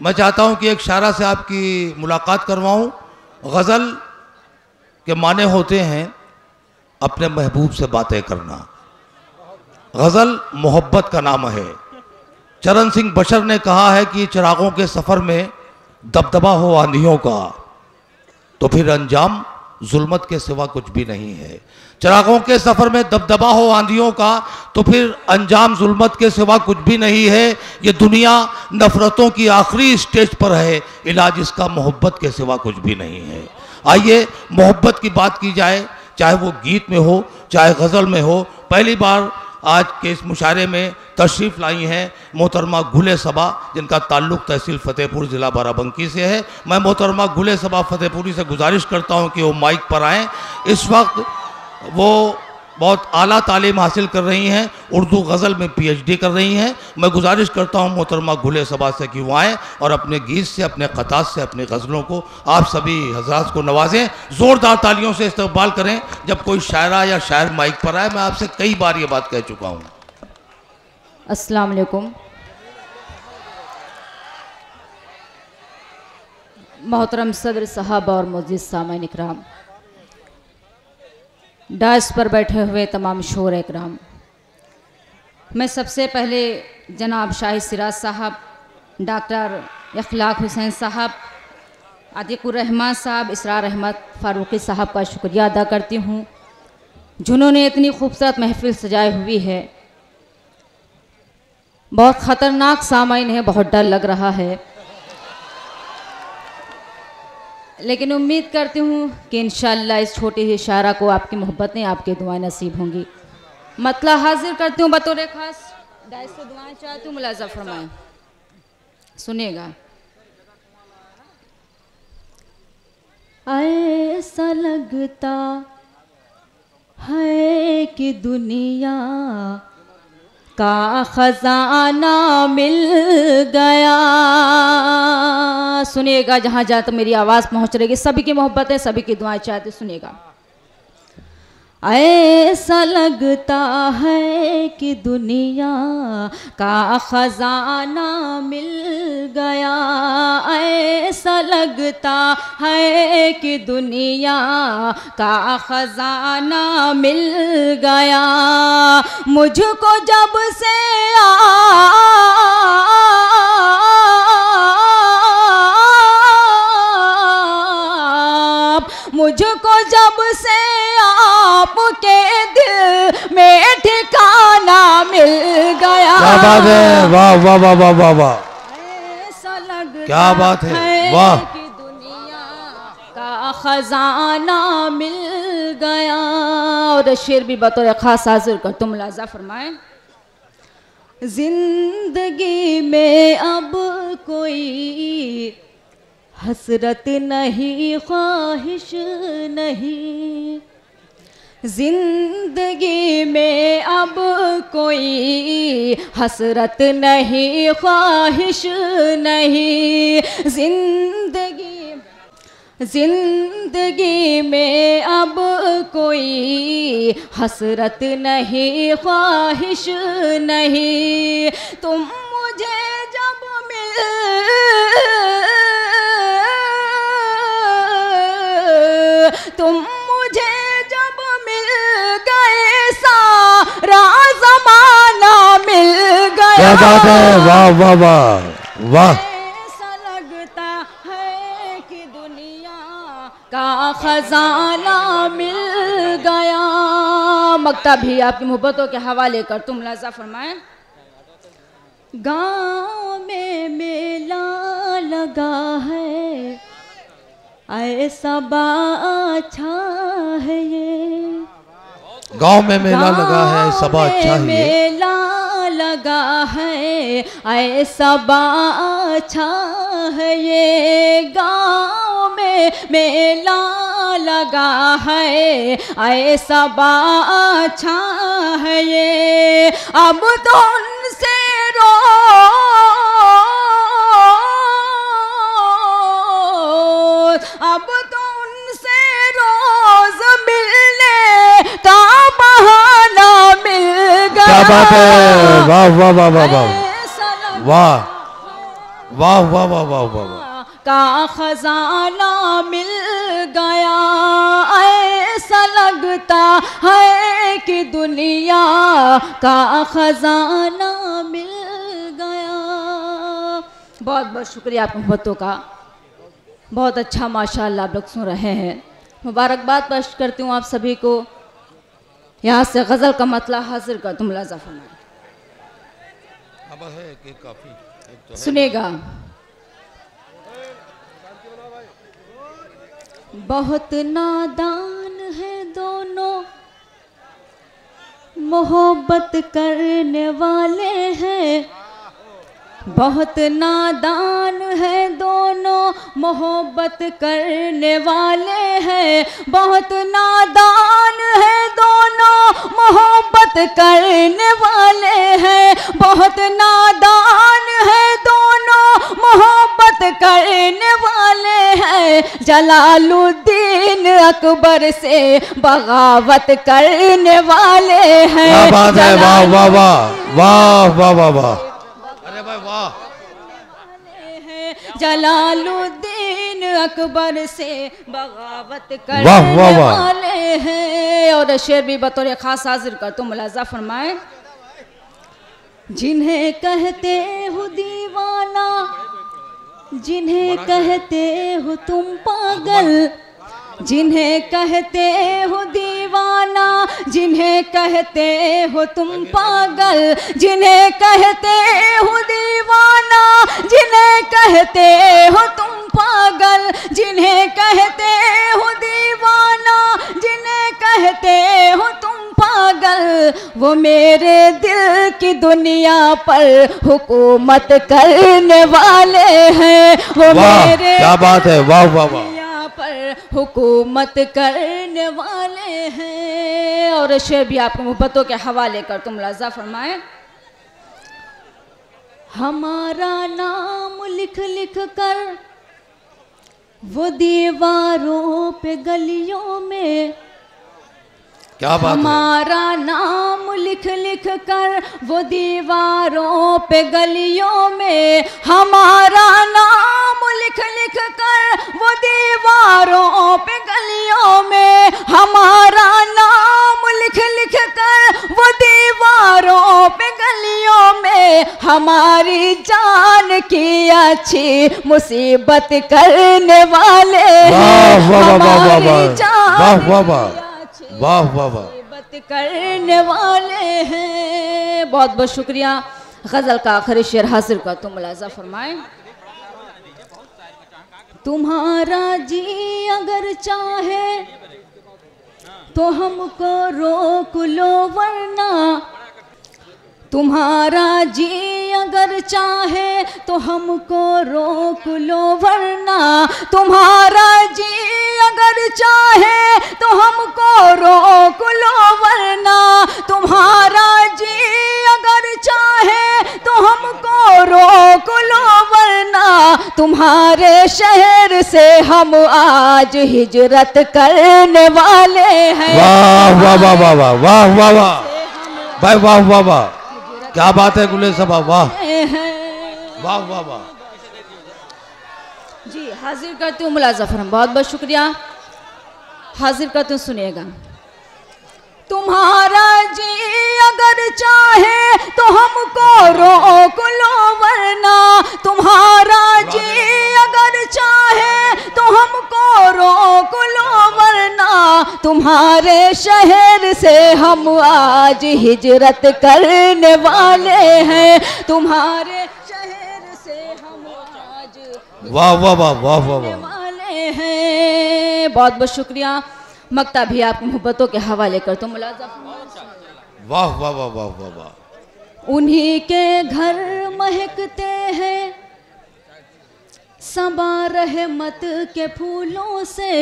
मैं चाहता हूँ कि एक शारा से आपकी मुलाकात करवाऊं। गज़ल के माने होते हैं अपने महबूब से बातें करना। गज़ल मोहब्बत का नाम है। चरण सिंह बशर ने कहा है कि चिरागों के सफ़र में दबदबा हो आंधियों का तो फिर अंजाम जुल्मत के सिवा कुछ भी नहीं है। चरागों के सफ़र में दबदबा हो आंधियों का तो फिर अंजाम जुल्मत के सिवा कुछ भी नहीं है। ये दुनिया नफ़रतों की आखिरी स्टेज पर है। इलाज इसका मोहब्बत के सिवा कुछ भी नहीं है। आइए, मोहब्बत की बात की जाए, चाहे वो गीत में हो, चाहे गज़ल में हो। पहली बार आज के इस मुशारे में तशरीफ़ लाई हैं मोहतरमा गुले सबा, जिनका ताल्लुक़ तहसील फ़तेहपुर ज़िला बाराबंकी से है। मैं मोहतरमा गुले सबा फ़तेहपुरी से गुजारिश करता हूँ कि वो माइक पर आएँ। इस वक्त वो बहुत आला तालीम हासिल कर रही हैं, उर्दू गज़ल में पीएचडी कर रही हैं। मैं गुजारिश करता हूँ मोहतरमा गुले सबा से कि वो आएँ और अपने गीत से, अपने ख़तात से, अपने गज़लों को आप सभी हजरात को नवाजें, ज़ोरदार तालियों से इस्तेमाल करें। जब कोई शायरा या शायर माइक पर आए, मैं आपसे कई बार ये बात कह चुका हूँ। अस्सलाम वालेकुम। मोहतरम सदर साहब और मस्जिद सामन इकराम। डाइस पर बैठे हुए तमाम शोर इकराम मैं सबसे पहले जनाब शाहिद सिराज साहब, डॉक्टर अखलाक हुसैन साहब आतिकुररहमान साहब, इसरार अहमद फ़ारूकी साहब का शुक्रिया अदा करती हूँ, जिन्होंने इतनी खूबसूरत महफिल सजाई हुई है। बहुत ख़तरनाक सामाइन है, बहुत डर लग रहा है। लेकिन उम्मीद करती हूँ कि इन इस छोटे ही इशारा को आपकी मोहब्बतें आपके दुआएँ नसीब होंगी। मतलब हाजिर करती हूँ बतौर खास। डाइस से दुआएँ चाहती हूँ, मुलाजा फरमाएँ। सुनिएगा। ऐसा लगता है कि दुनिया का खजाना मिल गया। सुनिएगा, जहाँ जहाँ तो मेरी आवाज़ पहुँच रहेगी सभी की मोहब्बत है, सभी की दुआएँ चाहते सुनिएगा। ऐसा लगता है कि दुनिया का खजाना मिल गया। ऐसा लगता है कि दुनिया का खजाना मिल गया। मुझको जब से आ मुझको जब आपके दिल में ठिकाना मिल गया। क्या बात है? वाह वाह वाह वाह वाह वाह। क्या बात है? वाह। दुनिया का खजाना मिल गया। और शेर भी बतौर खास हाजिर कर तुम लाजा फरमाए। ज़िंदगी में अब कोई हसरत नहीं ख्वाहिश नहीं। ज़िंदगी में अब कोई हसरत नहीं, ख्वाहिश नहीं। ज़िंदगी ज़िंदगी में अब कोई हसरत नहीं, ख्वाहिश नहीं। तुम मुझे जब मिल, तुम जमाना मिल गया। क्या बात है? वाह वाह वाह वाह। ऐसा लगता है कि दुनिया का खजाना मिल गया। मकता भी आपकी मोहब्बतों के हवाले कर तुम लाजा फरमाए। गाँव में मेला लगा है ऐसा बाछा है ये। गाँव में मेला लगा है सबा अच्छा है मेला लगा है ऐसा अच्छा है ये। गाँव में मेला लगा है ऐसा अच्छा है ये। अब तो उनसे रो अब बात है। वाह वाह वाह वाह वाह वाह। वाह। वाह वाह वाह वाह वाह का खजाना मिल गया। ऐसा लगता है कि दुनिया का खजाना मिल गया। बहुत बहुत शुक्रिया आप मोहब्बतों का। बहुत अच्छा माशाल्लाह आप लोग सुन रहे हैं। मुबारकबाद पेश करती हूँ आप सभी को। यहाँ से गज़ल का मतला हाजिर कर तुम लाजा फरमाए तो सुनेगा। बहुत नादान है दोनों मोहब्बत करने वाले हैं। बहुत नादान है दोनों मोहब्बत करने वाले हैं। बहुत नादान है करने वाले हैं। बहुत नादान है दोनों। मोहब्बत करने वाले हैं। जलालुद्दीन अकबर से बगावत करने वाले हैं। वाह वाह वाह वाह। वाह वाह वाह वाह। अरे भाई वाह। हैं जलालुद्दीन अकबर से बगावत करने वाह, वाह, वाह। वाले हैं। और शेर भी बतौर खास हाजिर कर तुम मुलाजा फरमाए। जिन्हें कहते हो दीवाना जिन्हें कहते हो तुम पागल जिन्हें कहते हो दीवाना जिन्हें कहते हो तुम पागल जिन्हें कहते हो दीवाना जिन्हें कहते हो तुम पागल जिन्हें कहते हो दीवाना जिन्हें कहते हो तुम पागल। वो मेरे दिल की दुनिया पर हुकूमत करने वाले हैं। वो मेरे क्या बात है। वाह वाह वाह। पर हुकूमत करने वाले हैं। और शेर भी आपको मोहब्बतों के हवाले कर तुम लजा फरमाए। हमारा नाम लिख लिख कर वो दीवारों पे गलियों में क्या बात है? हमारा नाम लिख लिख कर वो दीवारों पे गलियों में हमारा नाम लिख लिख कर वो दीवारों पे हमारी जान की अच्छी मुसीबत करने वाले वाह वाह वाह करने वाले हैं। बहुत बहुत शुक्रिया। गज़ल का आखिरी शेर हासिल कर तुम मुलाजा फरमाए। तुम्हारा जी अगर चाहे तो हमको रोक लो वरना तुम्हारा जी अगर चाहे तो हमको रोक लो वरना तुम्हारा जी अगर चाहे तो हमको रोक लो वरना तुम्हारा जी अगर चाहे तो हमको रोक लो वरना तुम्हारे शहर से हम आज हिजरत करने वाले हैं। वाह वाह वाह वाह वाह वाह वाह वाह। वाह वाह वाह। क्या बात है गुले सबा वाह। वाह वाह वाह। जी हाजिर करती हूँ मुलाजा फरम। बहुत बहुत शुक्रिया। हाजिर करती हूँ सुनिएगा। तुम्हारा जी अगर चाहे तो हमको रोक लो वरना तुम्हारा जी अगर चाहे तो हमको रोक लो। वरना तुम्हारे शहर से हम आज हिजरत करने वाले हैं। तुम्हारे शहर से हम आज वाह वाह वाह वाह वाह वाह। वाले हैं। बहुत बहुत शुक्रिया। मकता भी आप मोहब्बतों के हवाले कर तो मुलाजा वाह वाह वाह वाह वाह वाह। उन्हीं के घर महकते हैं। सबा रहमत के फूलों से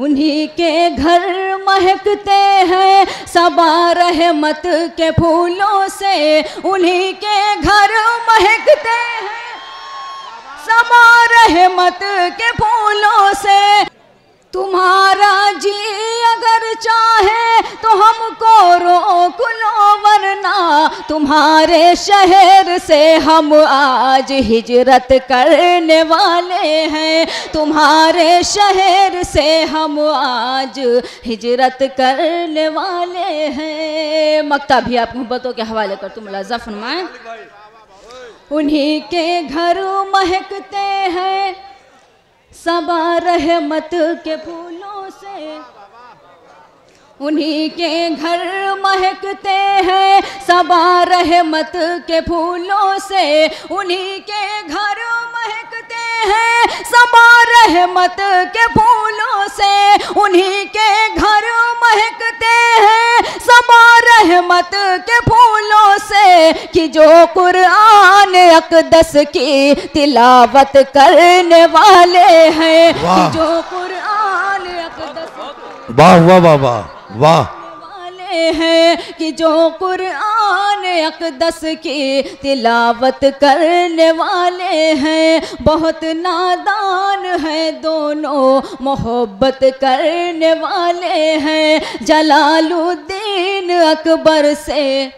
उन्हीं के घर महकते हैं। सबा रहमत के फूलों से उन्हीं के घर महकते हैं। सबा रहमत के फूलों से तुम्हारा जी अगर चाहे तो हमको रोक लो वरना तुम्हारे शहर से हम आज हिजरत करने वाले हैं। तुम्हारे शहर से हम आज हिजरत करने वाले हैं। मक्ता भी आप मोहब्बतों के हवाले कर, तुम लाजा फरमाएँ। उन्हीं के घर महकते हैं। सबा रहमत के फूलों से उन्हीं के घर महकते हैं। सबा रहमत के फूलों से उन्हीं के घर महकते हैं। सबा रहमत के फूलों से उन्हीं के घर महकते हैं। सबा रहमत के फूलों से कि जो कुरान अकदस की तिलावत करने वाले हैं। कि जो कुरान अकदस वाह वाह वाह वाह। वाह। हैं कि जो कुरान अकदस की तिलावत करने वाले हैं, बहुत नादान है दोनों मोहब्बत करने वाले हैं, जलालुद्दीन अकबर से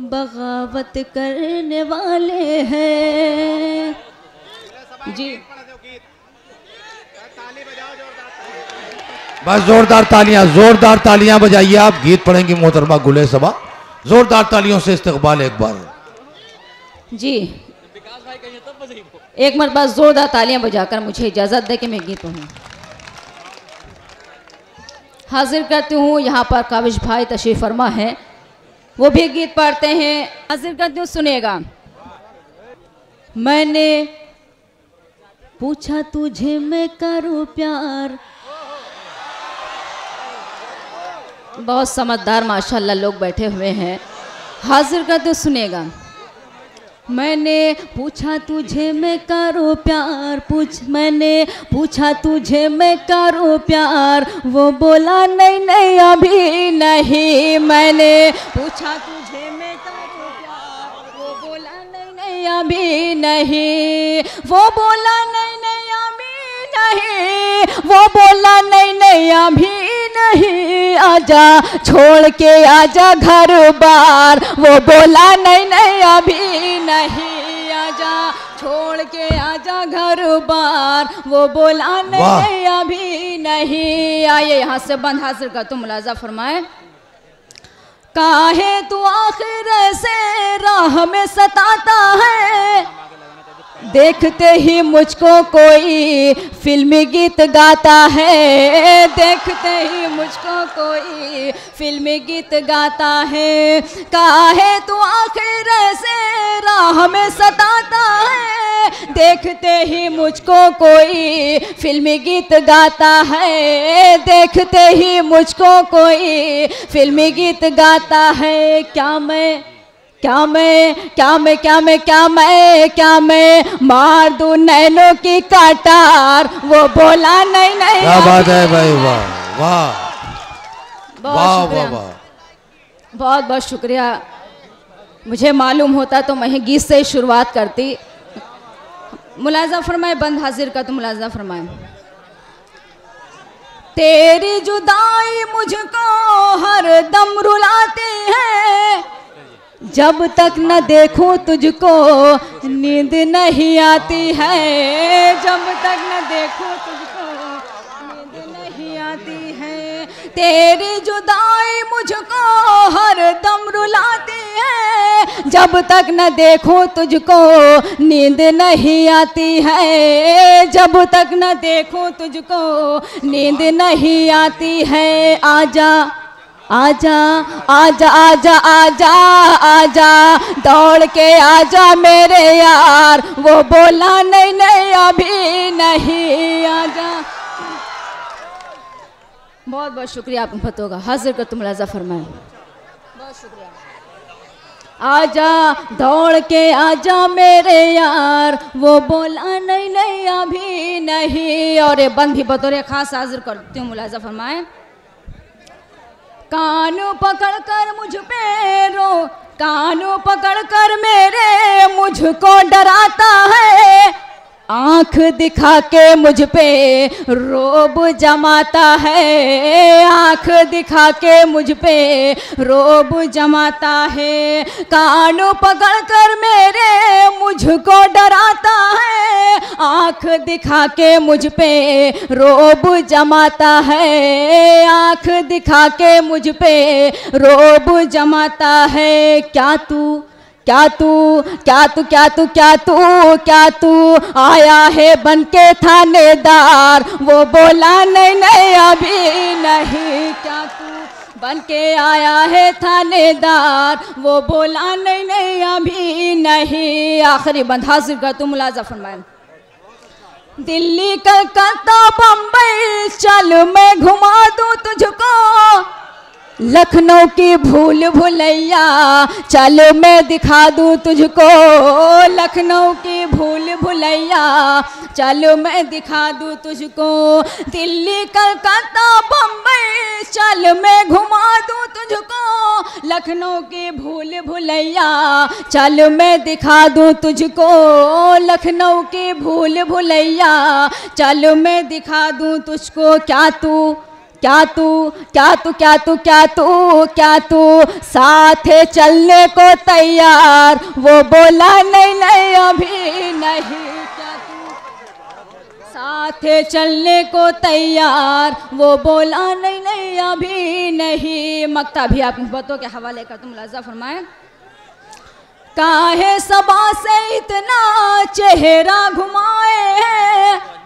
बगावत करने वाले हैं। जी। बस जोरदार तालियाँ जोरदार तालियाँ बजाइए आप। गीत पढ़ेंगी मोहतरमा गुले सबा जोरदार तालियों से इस्तकबाल एक बार। जी। एक मरतबा जोरदार तालियाँ बजाकर मुझे इजाज़त दे कि मैं गीत पढ़ूँ हाजिर करती हूँ, यहाँ पर काविश भाई तशरीफ़ फरमा है। वो भी गीत पढ़ते हैं। हाजिर करती हूँ, सुनेगा। मैंने पूछा तुझे मैं करूँ प्यार बहुत समझदार, माशाल्लाह, लोग बैठे हुए हैं। हाजिर का तो सुनेगा। मैंने पूछा, तुझे मैं करो प्यार? पूछ, मैंने पूछा, तुझे मैं करो प्यार? वो बोला, नहीं नहीं, अभी नहीं। मैंने पूछा, तुझे मैं करो प्यार? वो बोला, नहीं नहीं, अभी नहीं। वो बोला, नहीं नहीं, अभी नहीं। वो बोला, नहीं नहीं, अभी नहीं आजा छोड़ के आजा घर बार। वो बोला नहीं नहीं अभी नहीं आजा छोड़ के आजा घर बार। वो बोला नहीं अभी नहीं आइए यहाँ से बंद हासिल कर तुम मुलाजा फरमाए। काहे तू आखिर से राह में सताता है? देखते ही मुझको कोई फिल्मी गीत गाता है। देखते ही मुझको कोई फिल्मी गीत गाता है। काहे तू आखिर से राह में सताता है? देखते ही मुझको कोई फिल्मी गीत गाता है। देखते ही मुझको कोई फिल्मी गीत गाता है। क्या मैं क्या मैं क्या मैं क्या मैं क्या मैं क्या मैं मार दू नैनों की काटार वो बोला नहीं नहीं क्या बात है भाई वाह वाह वाह वाह वाह। बहुत बहुत शुक्रिया। मुझे मालूम होता तो मैं गीत से शुरुआत करती। मुलाजा फरमाए बंद हाजिर का तो मुलाजा फरमाए। तेरी जुदाई मुझको हर दम रुलाती है। जब तक न देखूँ तुझको, नींद नहीं आती है। जब तक न देखूँ तुझको, नींद नहीं आती है। तेरी जुदाई मुझको हर दम रुलाती है। जब तक न देखूँ तुझको, नींद नहीं आती है। जब तक न देखूँ तुझको, नींद नहीं आती है। आजा। आजा आजा आजा आजा आजा दौड़ के आजा मेरे यार। वो बोला नहीं नहीं अभी नहीं आजा। बहुत बहुत शुक्रिया आप फतों का। हाजिर कर तुम लाजा फरमाए। बहुत शुक्रिया। आजा दौड़ के आजा मेरे यार। वो बोला नहीं नहीं अभी नहीं। और ये बंद भी बतौर खास हाजिर करती हूँ मुलाजा फरमाए। कान पकड़ कर मुझ पे रो कान पकड़ कर मेरे मुझको डराता है। आँख दिखा के मुझ पे रोब जमाता है। आँख दिखा के मुझ पे रोब जमाता है। कान पकड़ कर मेरे मुझको डराता है। आँख दिखा के मुझ पे रोब जमाता है। आँख दिखा के मुझ पे रोब जमाता है। क्या तू क्या तू क्या तू क्या तू क्या तू क्या तू आया है बन के थानेदार? वो बोला, नहीं नहीं, अभी नहीं। क्या तू बन के आया है थानेदार? वो बोला, नहीं नहीं, अभी नहीं। आखिरी बंद। हाजिर कर तू मुलाजा फरमाए। दिल्ली, कलकत्ता बम्बई चल मैं घुमा दूँ तुझको। लखनऊ की भूल भुलैया, चल मैं दिखा दूँ तुझको। लखनऊ की भूल भुलैया, चल मैं दिखा दूँ तुझको। दिल्ली, कलकत्ता, बम्बई, चल मैं घुमा दूँ तुझको। लखनऊ की भूल भुलैया, चल मैं दिखा दूँ तुझको। लखनऊ की भूल भुलैया, चल मैं दिखा दूँ तुझको। क्या तू क्या तू क्या तू क्या तू क्या तू क्या तू साथ चलने को तैयार? वो बोला, नहीं नहीं, अभी नहीं। साथ चलने को तैयार? वो बोला, नहीं नहीं, अभी नहीं। मकता भी आप बतों के हवाले का तुम लजा फरमाए। काहे सबा से इतना चेहरा घुमाए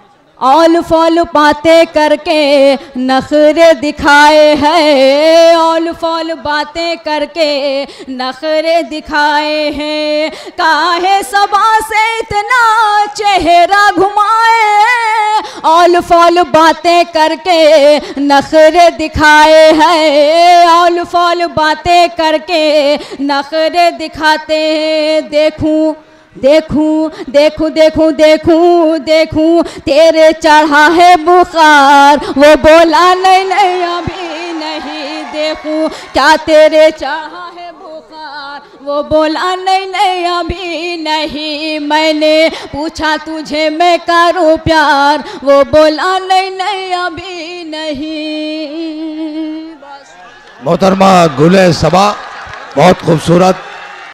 ऑल फॉल बातें करके नखरे दिखाए हैं। ऑल फॉल बातें करके नखरे दिखाए हैं। काहे सबा से इतना चेहरा घुमाए ऑल फॉल बातें करके नखरे दिखाए हैं। ऑल फॉल बातें करके नखरे दिखाते हैं। देखूँ देखूँ देखूँ देखूँ देखूँ देखूँ, तेरे चढ़ा है बुखार। वो बोला, नहीं नहीं, अभी नहीं देखूँ, क्या तेरे चढ़ा है बुखार? वो बोला, नहीं नहीं, अभी नहीं। मैंने पूछा, तुझे मैं करूँ प्यार? वो बोला, नहीं नहीं, अभी नहीं। मोहतरमा गुल सबा बहुत खूबसूरत।